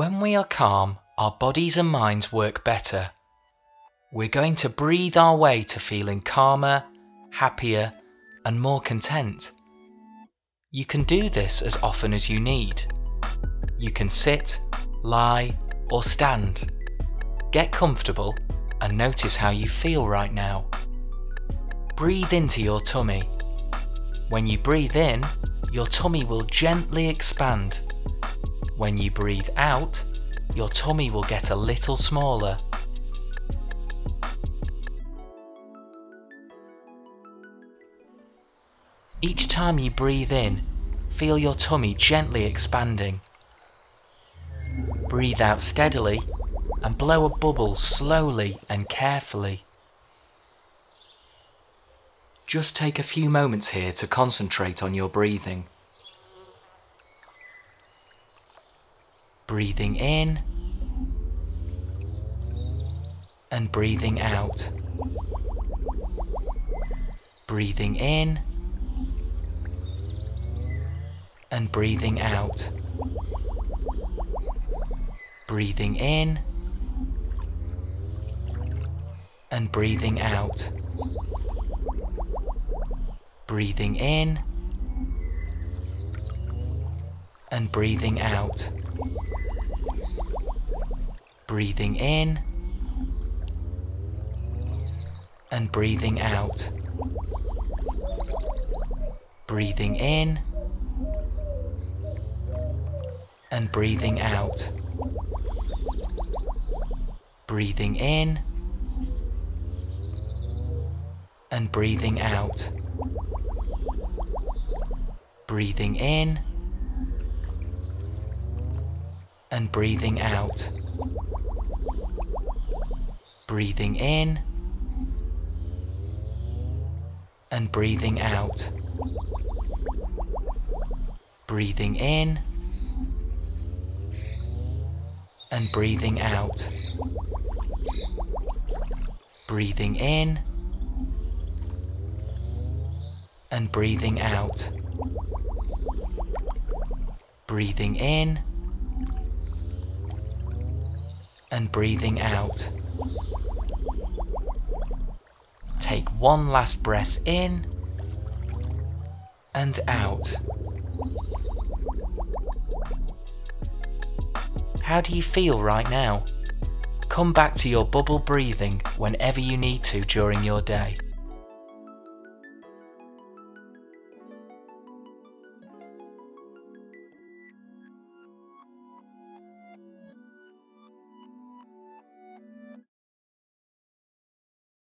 When we are calm, our bodies and minds work better. We're going to breathe our way to feeling calmer, happier, and more content. You can do this as often as you need. You can sit, lie, or stand. Get comfortable and notice how you feel right now. Breathe into your tummy. When you breathe in, your tummy will gently expand. When you breathe out, your tummy will get a little smaller. Each time you breathe in, feel your tummy gently expanding. Breathe out steadily and blow a bubble slowly and carefully. Just take a few moments here to concentrate on your breathing. Breathing in and breathing out. Breathing in and breathing out. Breathing in and breathing out. Breathing in and breathing out. Breathing in and breathing out. Breathing in and breathing out. Breathing in and breathing out. Breathing in and breathing out. Breathing in and breathing out. Breathing in and breathing out. Breathing in and breathing out. Breathing in and breathing out. Take one last breath in and out. How do you feel right now? Come back to your bubble breathing whenever you need to during your day.